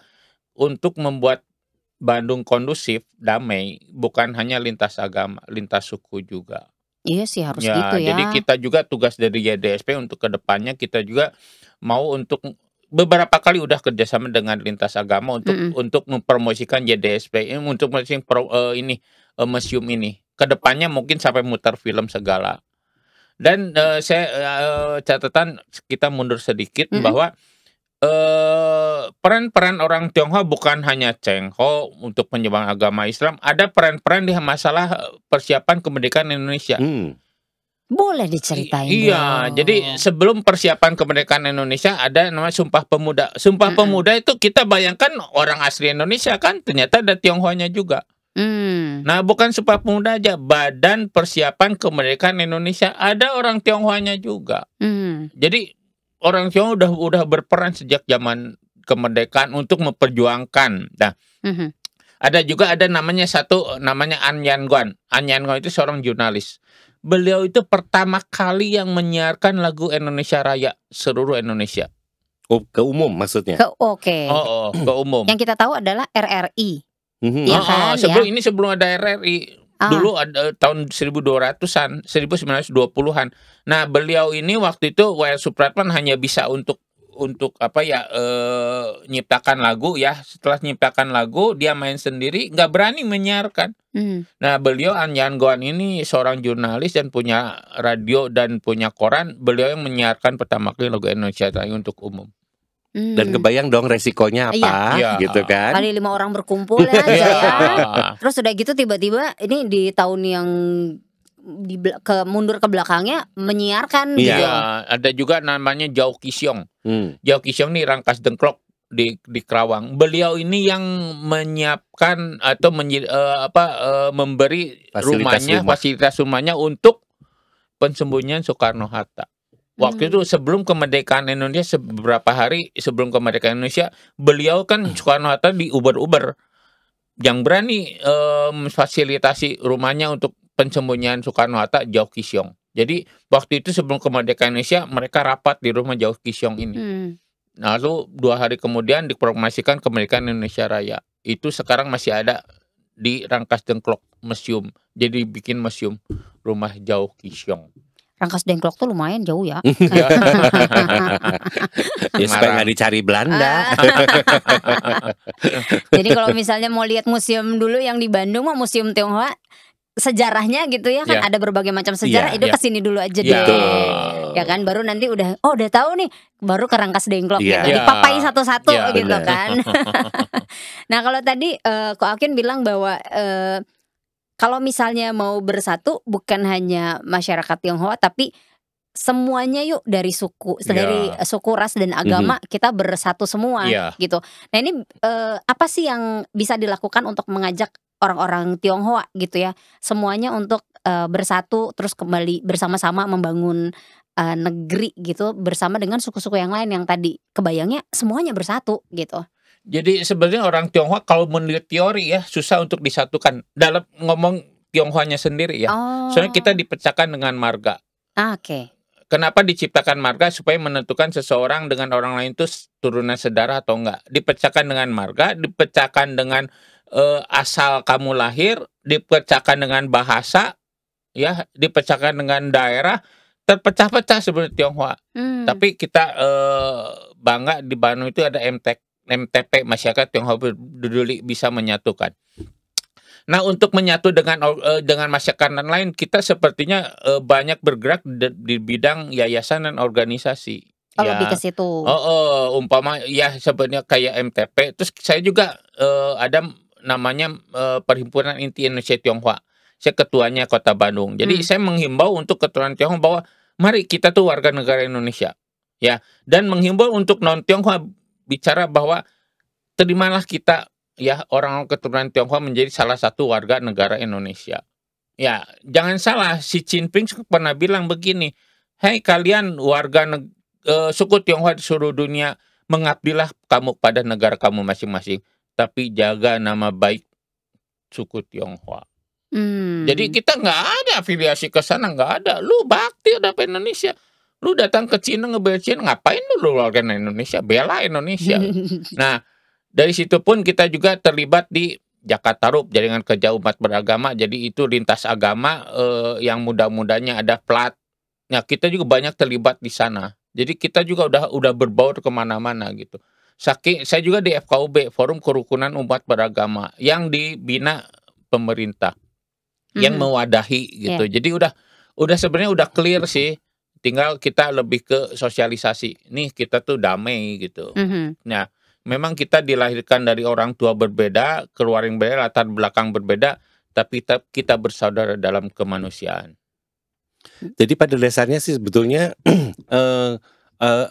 untuk membuat Bandung kondusif, damai, bukan hanya lintas agama, lintas suku juga. Iya sih harus Ya, gitu ya jadi kita juga tugas dari YDSP untuk ke depannya kita juga mau untuk beberapa kali udah kerjasama dengan lintas agama untuk Mm-mm. untuk mempromosikan YDSP ini untuk mempromosikan pro- eh, ini eh, museum ini. Ke depannya mungkin sampai muter film segala. Dan eh, saya eh, catatan kita mundur sedikit Mm-mm. bahwa eh peran-peran orang Tionghoa bukan hanya Cengho untuk penyebaran agama Islam, ada peran-peran di masalah eh, persiapan kemerdekaan Indonesia. Hmm. boleh diceritain I- Iya, dong. jadi sebelum persiapan kemerdekaan Indonesia ada namanya Sumpah Pemuda. Sumpah. Pemuda itu kita bayangkan orang asli Indonesia kan, ternyata ada Tionghoanya juga. Hmm. Nah, bukan Sumpah Pemuda aja, Badan Persiapan Kemerdekaan Indonesia ada orang Tionghoanya juga. Hmm. Jadi orang Tionghoa udah udah berperan sejak zaman kemerdekaan untuk memperjuangkan. Nah, Mhm. ada juga ada namanya satu namanya An Yan Guan. An Yan Guan itu seorang jurnalis. Beliau itu pertama kali yang menyiarkan lagu Indonesia Raya seluruh Indonesia. Oh, ke umum maksudnya. Ke oke. Oh, oh ke umum. Yang kita tahu adalah RRI. Mhm. Iya Oh, oh, kan, sebelum ini sebelum ada RRI. Ah. Dulu ada tahun 1200-an, 1920-an. Nah, beliau ini waktu itu W.R. Supratman hanya bisa untuk untuk apa ya eh nyiptakan lagu ya. Setelah nyiptakan lagu, dia main sendiri, nggak berani menyiarkan. Hmm. Nah, beliau Anjan Goan ini seorang jurnalis dan punya radio dan punya koran. Beliau yang menyiarkan pertama kali lagu Indonesia Raya untuk umum. Hmm. Dan kebayang dong resikonya apa, Iya. gitu kan? kali lima orang berkumpul aja Iya. ya. [LAUGHS] Terus udah gitu tiba-tiba ini di tahun yang di ke mundur ke belakangnya menyiarkan Iya. gitu. Ya, ada juga namanya Jauh Kisyong. Hmm. Jauh Kisyong nih rangkas dengklok di di Kerawang. Beliau ini yang menyiapkan atau menyi- eh, apa eh, memberi Fasilitas rumahnya rumah. fasilitas rumahnya untuk pensembunyian Soekarno Hatta. Waktu Hmm. itu sebelum kemerdekaan Indonesia beberapa hari sebelum kemerdekaan Indonesia beliau kan Soekarno Hatta di Uber-Uber yang berani eh, memfasilitasi rumahnya untuk pensembunyian Soekarno Hatta Jauh Kisyong. Jadi waktu itu sebelum kemerdekaan Indonesia mereka rapat di rumah Jauh Kisyong ini. Hmm. Lalu dua hari kemudian dipromosikan kemerdekaan Indonesia Raya. Itu sekarang masih ada di Rangkas Dengklok Museum. Jadi bikin museum rumah Jauh Kisyong. Rangkas Dengklok tuh lumayan jauh ya. [LAUGHS] ya supaya nggak dicari Belanda. [LAUGHS] Jadi kalau misalnya mau lihat museum dulu yang di Bandung mah Museum Tionghoa sejarahnya gitu ya kan Ya. ada berbagai macam sejarah Ya, itu ya. ke sini dulu aja Ya. deh. Betul. Ya kan baru nanti udah oh udah tahu nih baru ke Rangkas Dengklok Iya. gitu. Ya. Dipapai satu-satu Ya, gitu benar. kan. [LAUGHS] nah, kalau tadi eh, Ko Akin bilang bahwa eh, kalau misalnya mau bersatu bukan hanya masyarakat Tionghoa tapi semuanya yuk dari suku Ya. dari suku ras dan agama kita bersatu semua Iya. gitu. Nah ini eh, apa sih yang bisa dilakukan untuk mengajak orang-orang Tionghoa gitu ya semuanya untuk eh, bersatu terus kembali bersama-sama membangun eh, negeri gitu bersama dengan suku-suku yang lain yang tadi kebayangnya semuanya bersatu gitu. Jadi sebenarnya orang Tionghoa kalau menurut teori ya susah untuk disatukan dalam ngomong Tionghoanya sendiri ya. Oh. Soalnya kita dipecahkan dengan marga. Ah, Oke. Kenapa diciptakan marga supaya menentukan seseorang dengan orang lain itu turunan sedarah atau enggak? Dipecahkan dengan marga, dipecahkan dengan eh, asal kamu lahir, dipecahkan dengan bahasa, ya, dipecahkan dengan daerah, terpecah-pecah sebenarnya Tionghoa. Hmm. Tapi kita eh, bangga di Bandung itu ada MTK, MTP masyarakat Tionghoa Peduli bisa menyatukan. Nah untuk menyatu dengan eh, dengan masyarakat lain kita sepertinya eh, banyak bergerak di, di bidang yayasan dan organisasi. oh, ya. lebih ke situ. Oh, oh, umpama ya sebenarnya kayak MTP. Terus saya juga eh, ada namanya eh, Perhimpunan Inti Indonesia Tionghoa. Saya ketuanya Kota Bandung. Jadi Hmm. saya menghimbau untuk keturunan Tionghoa bahwa mari kita tuh warga negara Indonesia. Ya, dan menghimbau untuk non Tionghoa bicara bahwa terimalah kita ya orang keturunan Tionghoa menjadi salah satu warga negara Indonesia. Ya, jangan salah si Jinping pernah bilang begini, "Hei kalian warga eh, suku Tionghoa di seluruh dunia, mengabdilah kamu pada negara kamu masing-masing, tapi jaga nama baik suku Tionghoa." Hmm. Jadi kita nggak ada afiliasi ke sana, nggak ada. Lu bakti udah Indonesia. Lu datang ke Cina ngebela Cina, ngapain lu, warga Indonesia? Bela Indonesia. [LAUGHS] Nah, dari situ pun kita juga terlibat di Jakarta Rup, jaringan kerja umat beragama. Jadi itu lintas agama eh, yang mudah-mudahnya ada plat. Nah, kita juga banyak terlibat di sana. Jadi kita juga udah udah berbaur ke mana-mana gitu. Saking saya juga di FKUB Forum Kerukunan Umat Beragama yang dibina pemerintah yang Mhm. mewadahi gitu. Jadi udah udah sebenarnya udah clear sih. Tinggal kita lebih ke sosialisasi. Nih kita tuh damai gitu Mhm. memang kita dilahirkan dari orang tua berbeda, keluarga yang berbeda, latar belakang berbeda, tapi tetap kita bersaudara dalam kemanusiaan. Jadi pada dasarnya sih sebetulnya [CLEARS THROAT] eh, eh,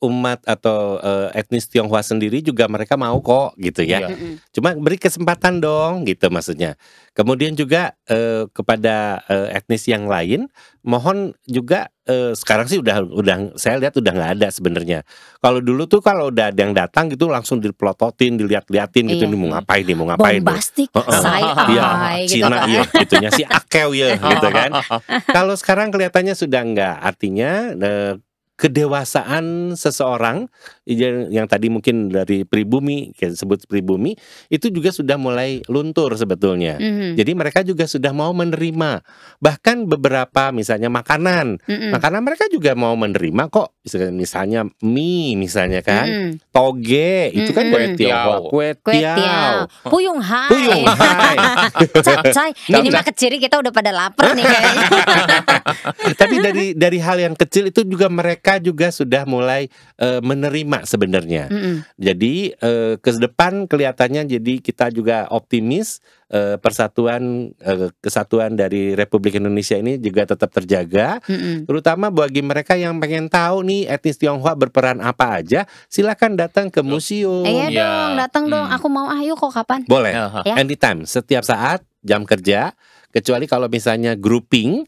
umat atau eh, etnis Tionghoa sendiri juga mereka mau kok gitu ya. Iya. Cuma beri kesempatan dong gitu maksudnya. Kemudian juga eh, kepada eh, etnis yang lain, mohon juga eh, sekarang sih udah udah saya lihat udah nggak ada sebenarnya. Kalau dulu tuh kalau udah ada yang datang gitu langsung dipelototin, dilihat-liatin gitu Iya. nih mau ngapain nih mau ngapain. nih. Bombastik, Heeh. say [LAUGHS] Iya, gitu Cina kan. iya gitunya si akeu ya gitu kan. [LAUGHS] Kalau sekarang kelihatannya sudah enggak, artinya eh, kedewasaan seseorang yang, yang tadi mungkin dari pribumi, kayak sebut pribumi, itu juga sudah mulai luntur sebetulnya. Mhm. Jadi mereka juga sudah mau menerima, bahkan beberapa misalnya makanan, Mhm. makanan mereka juga mau menerima kok. Misalnya- mie, misalnya kan, Mhm. toge, itu kan Mm-mm. kue Tionghoa, kue Kue tiao, tiao, puyung hai, puyung hai. [LAUGHS] capcay. Ini mah keciri kita udah pada lapar nih kayaknya. [LAUGHS] [LAUGHS] Tapi dari dari hal yang kecil itu juga mereka juga sudah mulai eh, menerima sebenarnya. Mhm. Jadi eh, ke depan kelihatannya jadi kita juga optimis eh, persatuan eh, kesatuan dari Republik Indonesia ini juga tetap terjaga. Mhm. Terutama bagi mereka yang pengen tahu nih etnis Tionghoa berperan apa aja, silakan datang ke museum. Iya Iya. dong, datang dong. Hmm. Aku mau ayo kok kapan? Boleh. Ya. Anytime, setiap saat, jam kerja, kecuali kalau misalnya grouping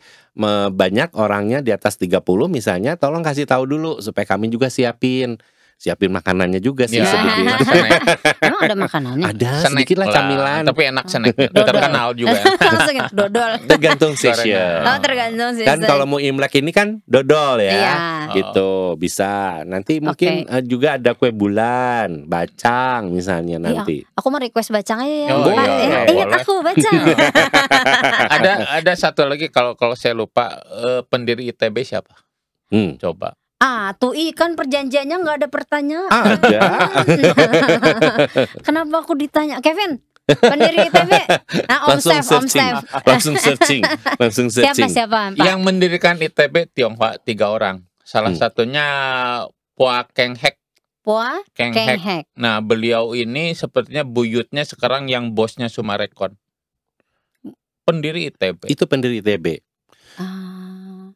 banyak orangnya di atas 30 misalnya, tolong kasih tahu dulu supaya kami juga siapin. Siapin makanannya juga sih Ya, [LAUGHS] snack. Emang ada makanannya? Ada Snack sedikit lah camilan. Tapi enak snack. Dodol. Terkenal juga. [LAUGHS] Langsung ya, dodol. Tergantung session. Oh tergantung sih. Kan kalau mau Imlek ini kan dodol ya. Iya. Gitu, bisa. Nanti mungkin eh, juga ada kue bulan, bacang misalnya Iya. nanti. Aku mau request bacang aja ya. Oh, Pak. iya, Eh, iya, ingat boleh. aku bacang. [LAUGHS] ada ada satu lagi kalau kalau saya lupa eh, pendiri ITB siapa? Hmm. Coba. Ah, tuh ikan perjanjiannya nggak ada pertanyaan. Ada. [LAUGHS] Kenapa aku ditanya, Kevin? Pendiri ITB? Nah, Om langsung Steph, Om searching, Steph. langsung searching, langsung Siapa searching. siapa? Pak? Yang mendirikan ITB Tionghoa tiga orang. Salah Hmm. satunya Pua Keng Hek. Poa Keng Keng Hek. Hek. Nah, beliau ini sepertinya buyutnya sekarang yang bosnya Sumarekon. Pendiri ITB. Itu pendiri ITB.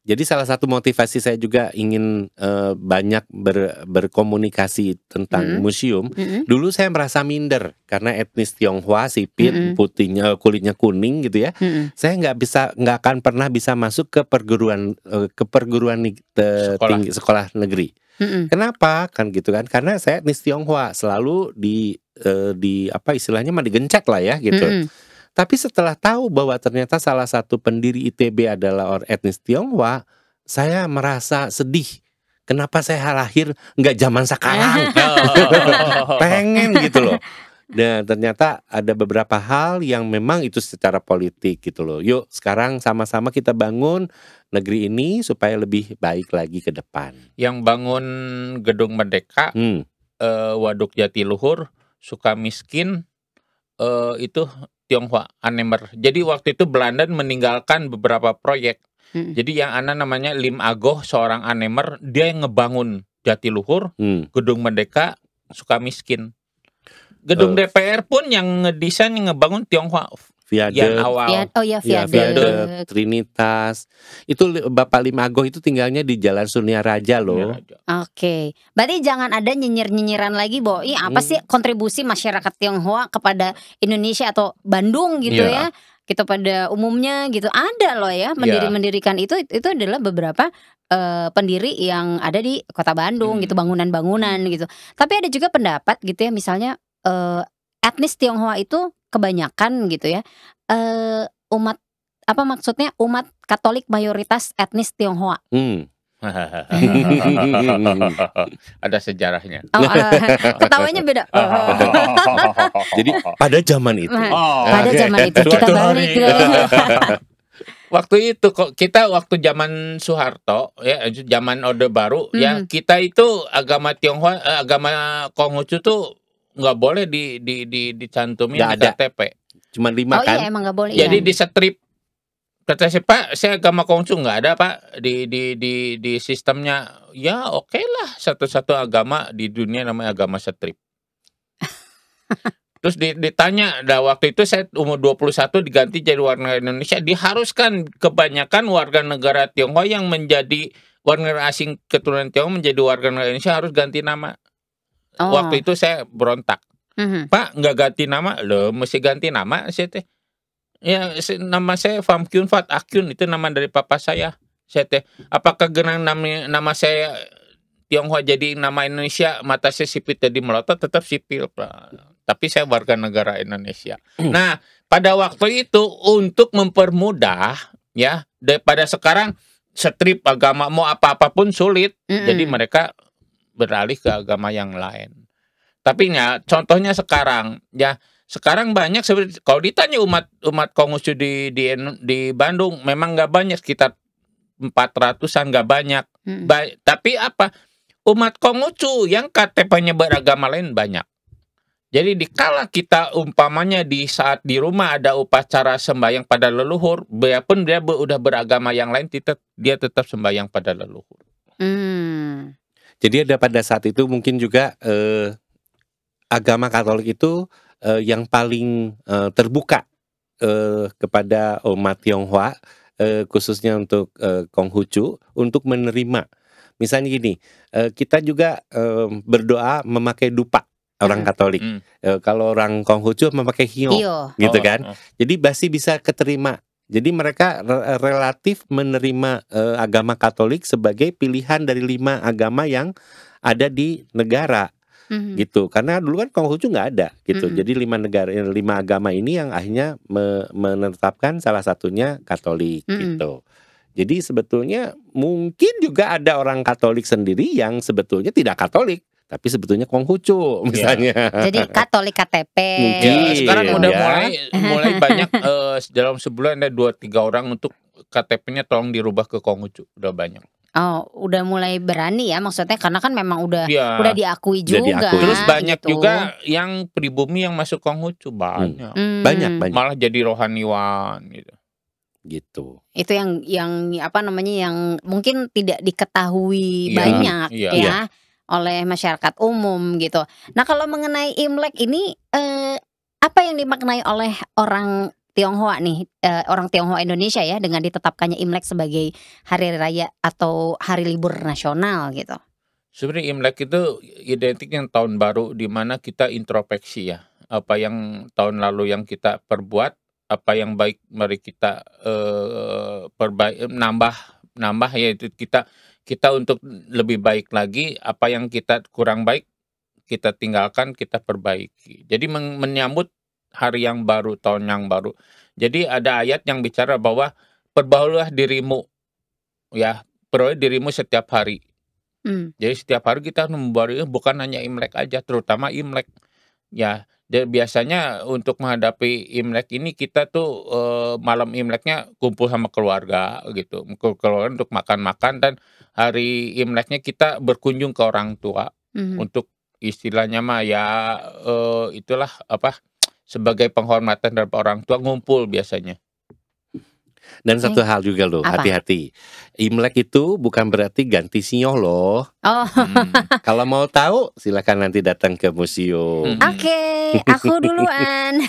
Jadi salah satu motivasi saya juga ingin eh, banyak ber- berkomunikasi tentang Mm-mm. museum. mm-mm. Dulu saya merasa minder karena etnis Tionghoa sipit, Mm-mm. putihnya kulitnya kuning gitu ya. Mm-mm. Saya nggak bisa nggak akan pernah bisa masuk ke perguruan eh, ke perguruan te- Sekolah. tinggi sekolah negeri. Mm-mm. Kenapa? Kan gitu kan? Karena saya etnis Tionghoa selalu di eh, di apa istilahnya mah digencet lah ya gitu. Mm-mm. Tapi setelah tahu bahwa ternyata salah satu pendiri ITB adalah orang etnis Tionghoa, saya merasa sedih. Kenapa saya lahir nggak zaman sekarang? [LAUGHS] [LAUGHS] Pengen gitu loh. Dan ternyata ada beberapa hal yang memang itu secara politik gitu loh. Yuk sekarang sama-sama kita bangun negeri ini supaya lebih baik lagi ke depan. yang bangun gedung Merdeka, Hmm. eh, Waduk Jatiluhur, Sukamiskin, eh, itu Tionghoa Anemer. Jadi waktu itu Belanda meninggalkan beberapa proyek. Mm. Jadi yang ana namanya Lim Agoh, seorang Anemer, dia yang ngebangun Jatiluhur, Hmm. Gedung Merdeka, Sukamiskin. Gedung Eh. DPR pun yang ngedesain yang ngebangun Tionghoa Viaduct. yang awal. Ya, oh ya Ya, viaduct. viaduct, Trinitas. Itu Bapak Limago itu tinggalnya di Jalan Sunia Raja loh. Oke, berarti jangan ada nyinyir-nyinyiran lagi, Bo. Ih, apa Hmm. sih kontribusi masyarakat Tionghoa kepada Indonesia atau Bandung gitu Iya. ya? Gitu pada umumnya gitu. Ada loh ya mendiri-mendirikan itu itu adalah beberapa eh, pendiri yang ada di Kota Bandung Hmm. gitu, bangunan-bangunan gitu. Tapi ada juga pendapat gitu ya, misalnya eh, etnis Tionghoa itu kebanyakan gitu ya. eh umat apa maksudnya umat Katolik mayoritas etnis Tionghoa. Hmm. [LAUGHS] Ada sejarahnya. Oh, eh, ketawanya beda. [LAUGHS] Oh. [LAUGHS] Jadi pada zaman itu. Oh, Pada Oke. zaman itu kita balik ke waktu itu kok kita waktu zaman Soeharto ya zaman Orde Baru ya Mhm. kita itu agama Tionghoa eh, agama Konghucu tuh nggak boleh di di di dicantumin di ada. KTP. Cuma lima Oh kan? iya emang nggak boleh Jadi ya. di strip kata saya Pak saya agama Konghucu nggak ada Pak di di di di sistemnya ya oke lah satu-satu agama di dunia namanya agama strip. [LAUGHS] Terus di- ditanya, dah waktu itu saya umur 21 diganti jadi warga negara Indonesia, diharuskan kebanyakan warga negara Tionghoa yang menjadi warga asing keturunan Tionghoa menjadi warga negara Indonesia harus ganti nama. Oh. Waktu itu saya berontak. Mhm. Pak, nggak ganti nama? Loh, mesti ganti nama saya teh. Ya, nama saya Pham Kyun Fat Akyun itu nama dari papa saya. Saya teh, apakah genang nama nama saya Tionghoa jadi nama Indonesia, mata saya sipit jadi melotot tetap sipil, Pak. Tapi saya warga negara Indonesia. Nah, pada waktu itu untuk mempermudah ya, daripada sekarang strip agama mau apa-apapun sulit. Mm-mm. Jadi mereka beralih ke agama yang lain. Tapi ya contohnya sekarang ya sekarang banyak sebenarnya kalau ditanya umat umat Konghucu di di di Bandung memang nggak banyak sekitar 400-an nggak banyak. Mm. Ba- tapi apa? Umat Konghucu yang KTP-nya beragama lain banyak. Jadi dikala kita umpamanya di saat di rumah ada upacara sembahyang pada leluhur, biarpun dia udah beragama yang lain, tetap dia tetap sembahyang pada leluhur. Hmm. Jadi ada pada saat itu mungkin juga eh, agama Katolik itu eh, yang paling eh, terbuka eh, kepada umat Tionghoa eh, khususnya untuk eh, Konghucu untuk menerima. Misalnya gini, eh, kita juga eh, berdoa memakai dupa orang Hmm. Katolik. Hmm. Eh, kalau orang Konghucu memakai hio, Iyo. gitu Oh, kan. oh. Jadi masih bisa keterima. Jadi mereka re- relatif menerima eh, agama Katolik sebagai pilihan dari lima agama yang ada di negara Mhm. gitu karena dulu kan Konghucu nggak ada gitu Mm-mm. jadi lima negara eh, lima agama ini yang akhirnya me- menetapkan salah satunya Katolik Mm-mm. gitu jadi sebetulnya mungkin juga ada orang Katolik sendiri yang sebetulnya tidak Katolik tapi sebetulnya Konghucu misalnya Jadi Katolik KTP. Mungkin. Ya, sekarang Iya, udah ya. mulai [LAUGHS] mulai banyak dalam sebulan ada dua tiga orang untuk KTP-nya tolong dirubah ke Konghucu udah banyak. Oh, udah mulai berani ya maksudnya karena kan memang udah Ya. udah diakui Udah juga. diakui. Terus banyak gitu. juga yang pribumi yang masuk Konghucu banyak. Hmm, banyak banyak Malah jadi rohaniwan gitu. gitu Itu yang yang apa namanya yang mungkin tidak diketahui Iya, banyak iya. ya oleh masyarakat umum gitu. Nah, kalau mengenai Imlek ini eh apa yang dimaknai oleh orang Tionghoa nih, eh, orang Tionghoa Indonesia ya dengan ditetapkannya Imlek sebagai hari raya atau hari libur nasional gitu. Sebenarnya Imlek itu identik yang tahun baru di mana kita introspeksi ya. Apa yang tahun lalu yang kita perbuat, apa yang baik mari kita eh perbaik nambah nambah yaitu kita kita untuk lebih baik lagi, apa yang kita kurang baik kita tinggalkan, kita perbaiki. Jadi men- menyambut hari yang baru, tahun yang baru. Jadi ada ayat yang bicara bahwa perbaulah dirimu ya, peroleh dirimu setiap hari. Hmm. Jadi setiap hari kita harus membaru bukan hanya Imlek aja, terutama Imlek. Ya, dan biasanya untuk menghadapi Imlek ini kita tuh eh, malam Imleknya kumpul sama keluarga gitu, keluarga untuk makan-makan dan hari Imleknya kita berkunjung ke orang tua Mhm. untuk istilahnya mah ya eh, itulah apa sebagai penghormatan terhadap orang tua ngumpul biasanya. dan satu hal juga loh hati-hati Imlek itu bukan berarti ganti sinyo loh Oh, Hmm. [LAUGHS] kalau mau tahu silakan nanti datang ke museum Hmm. oke, aku duluan.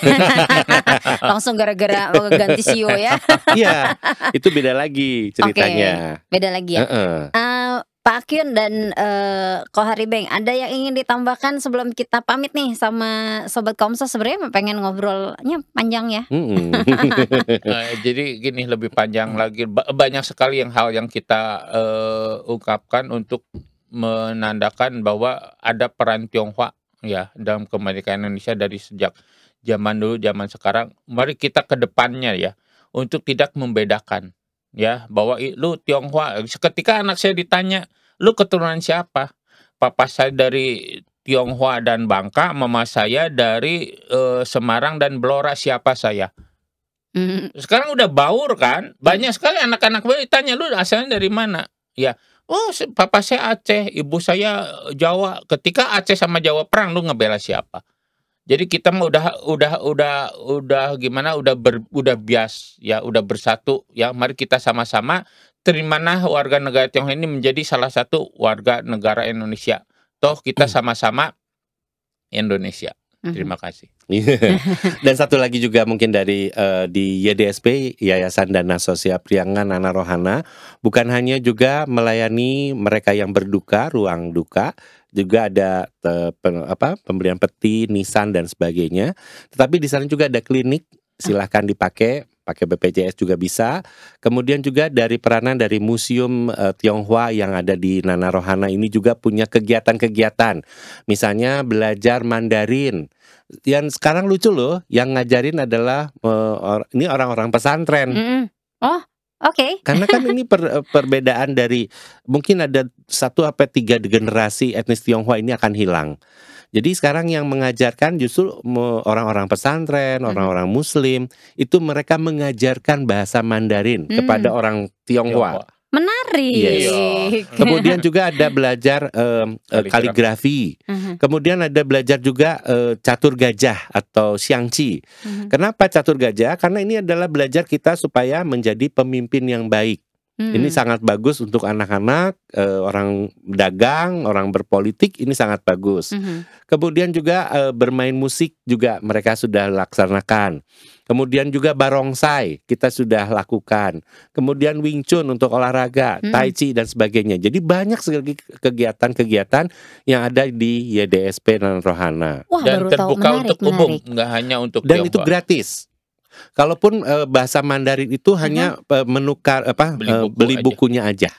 [LAUGHS] Langsung gara-gara ganti sio ya. Iya, itu beda lagi ceritanya. Beda lagi ya. Heeh. Eh, Pak Kyun dan eh Kohari Beng, ada yang ingin ditambahkan sebelum kita pamit nih sama sobat Komsos sebenarnya pengen ngobrolnya panjang ya. Mm-mm. [LAUGHS] Eh, jadi gini lebih panjang lagi Ba- banyak sekali yang hal yang kita eh, ungkapkan untuk menandakan bahwa ada peran Tionghoa ya dalam kemerdekaan Indonesia dari sejak zaman dulu zaman sekarang mari kita ke depannya ya untuk tidak membedakan ya bahwa lu Tionghoa ketika anak saya ditanya lu keturunan siapa? Papa saya dari Tionghoa dan Bangka mama saya dari eh, Semarang dan Blora siapa saya? Hmm, sekarang udah baur kan? Banyak sekali anak-anak baru ditanya lu asalnya dari mana? Ya oh papa saya Aceh ibu saya Jawa. Ketika Aceh sama Jawa perang lu ngebela siapa jadi kita mah udah udah udah udah gimana udah ber, udah bias ya udah bersatu ya. Mari kita sama-sama terimalah warga negara Tionghoa ini menjadi salah satu warga negara Indonesia. Toh kita sama-sama Indonesia. Mhm. terima kasih. Iya. [LAUGHS] Dan satu lagi juga mungkin dari eh, di YDSP Yayasan Dana Sosial Priangan Nana Rohana. Bukan hanya juga melayani mereka yang berduka ruang duka juga ada eh, pen- apa pemberian peti, nisan dan sebagainya. Tetapi di sana juga ada klinik silahkan dipakai pakai BPJS juga bisa. Kemudian juga dari peranan dari Museum eh, Tionghoa yang ada di Nana Rohana ini juga punya kegiatan-kegiatan. Misalnya belajar Mandarin. Yang sekarang lucu loh, yang ngajarin adalah eh, or- ini orang-orang pesantren. Mm-mm. Oh, oke. Karena kan ini per- perbedaan dari mungkin ada satu apa tiga generasi etnis Tionghoa ini akan hilang. Jadi sekarang yang mengajarkan justru orang-orang pesantren, Mhm. orang-orang Muslim itu mereka mengajarkan bahasa Mandarin Hmm. kepada orang Tionghoa. Menarik. Yes. [LAUGHS] Kemudian juga ada belajar em, eh, kaligrafi. Mhm, Kemudian ada belajar juga eh, catur gajah atau xiangqi. mhm, Kenapa catur gajah? Karena ini adalah belajar kita supaya menjadi pemimpin yang baik. Ini mhm. sangat bagus untuk anak-anak, eh, orang dagang, orang berpolitik. Ini sangat bagus. Mhm. Kemudian juga eh, bermain musik juga mereka sudah laksanakan. Kemudian juga barongsai kita sudah lakukan. Kemudian Wing Chun untuk olahraga, Hmm. Tai Chi dan sebagainya. Jadi banyak sekali kegiatan-kegiatan yang ada di YDSP dan Rohana. Wah, dan baru tahu terbuka menarik, untuk umum nggak hanya untuk Dan itu Tionghoa. gratis. Kalaupun eh, bahasa Mandarin itu hanya eh, menukar apa Beli eh, buku beli aja. bukunya aja.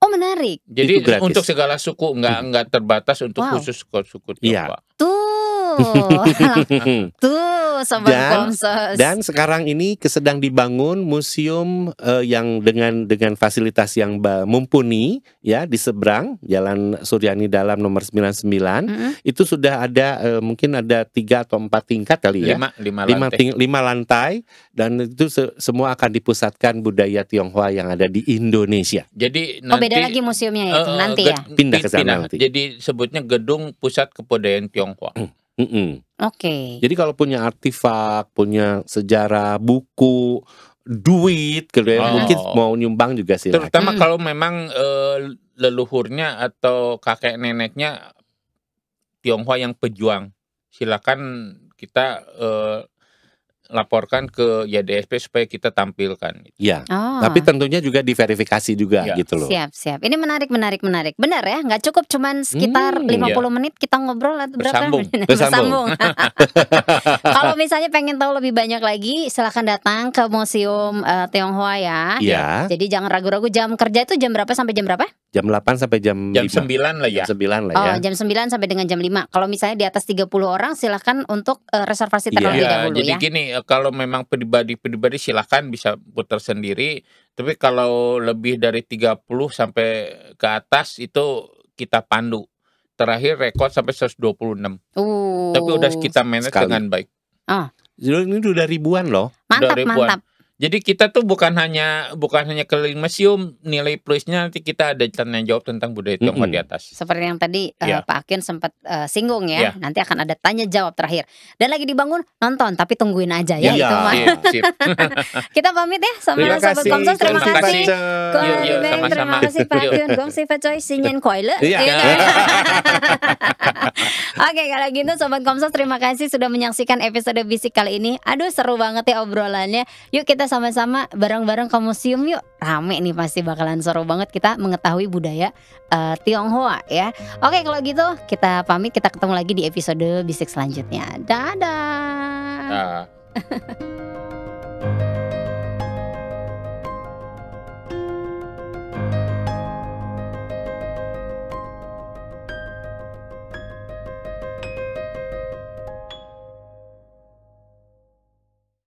Oh, menarik. Jadi Itu untuk segala suku nggak nggak terbatas untuk Wow. khusus suku Iya. Tionghoa. [LAUGHS] Tuh, sobat Dan- Komsos. Dan sekarang ini sedang dibangun museum eh, yang dengan dengan fasilitas yang mumpuni ya di seberang Jalan Suryani Dalam nomor 99 Mm-mm. itu sudah ada eh, mungkin ada tiga atau empat tingkat kali ya. Lima lima lima, lantai. ting- lima lantai dan itu se- semua akan dipusatkan budaya Tionghoa yang ada di Indonesia. Jadi Oh nanti beda lagi museumnya ya itu eh, nanti ya. Pindah ke sana pindah. nanti. Jadi sebutnya gedung pusat kebudayaan Tionghoa. Mm-mm. Oke. Jadi kalau punya artefak, punya sejarah, buku, duit, gitu ya, Oh. mungkin mau nyumbang juga silakan. Terutama Hmm. kalau memang eh, leluhurnya atau kakek neneknya Tionghoa yang pejuang, silakan kita eh, laporkan ke YDSP supaya kita tampilkan. Ya. Oh. Tapi tentunya juga diverifikasi juga Ya. gitu loh. Siap, siap. Ini menarik, menarik, menarik. Benar ya? Nggak cukup cuman sekitar Hmm, 50 menit kita ngobrol atau berapa? Bersambung. [LAUGHS] Bersambung. [LAUGHS] Kalau misalnya pengen tahu lebih banyak lagi, silahkan datang ke Museum eh, Tionghoa ya. Iya. Jadi jangan ragu-ragu jam kerja itu jam berapa sampai jam berapa? Jam 8 sampai jam Jam 5. 9 lah ya. Jam 9 lah Oh, ya. jam 9 sampai dengan jam 5. Kalau misalnya di atas 30 orang silahkan untuk eh, reservasi terlebih Iya, dahulu jadi ya. gini, eh, kalau memang pribadi-pribadi silahkan bisa putar sendiri. Tapi kalau lebih dari 30 sampai ke atas itu kita pandu. Terakhir rekor sampai 126. Uh. Tapi udah kita manage Sekali. dengan baik. Jadi ini udah ribuan loh. mantap, udah ribuan. mantap. Jadi kita tuh bukan hanya bukan hanya keliling museum, nilai plusnya nanti kita ada tanya jawab tentang budaya Tionghoa Mm-mm. di atas. Seperti yang tadi eh, Iya. Pak Akin sempat eh, singgung ya. Iya. Nanti akan ada tanya jawab terakhir. Dan lagi dibangun nonton tapi tungguin aja ya Iya. itu mah. Iya, sip. [LAUGHS] Kita pamit ya sama Terima Sobat kasih. Komsos. Terima Terima kasih. kasih. Yuk, yuk, Terima kasih Pak Yuk. Yun. Gong si Choi Sinyen Koile. Iya. Iya kan? [LAUGHS] Oke kalau gitu Sobat Komsos terima kasih sudah menyaksikan episode Bisik kali ini. Aduh seru banget ya obrolannya. Yuk kita sama-sama bareng-bareng ke museum yuk. Rame nih pasti bakalan seru banget kita mengetahui budaya eh, Tionghoa ya. Oke kalau gitu kita pamit kita ketemu lagi di episode Bisik selanjutnya. Dadah. Nah, [LAUGHS]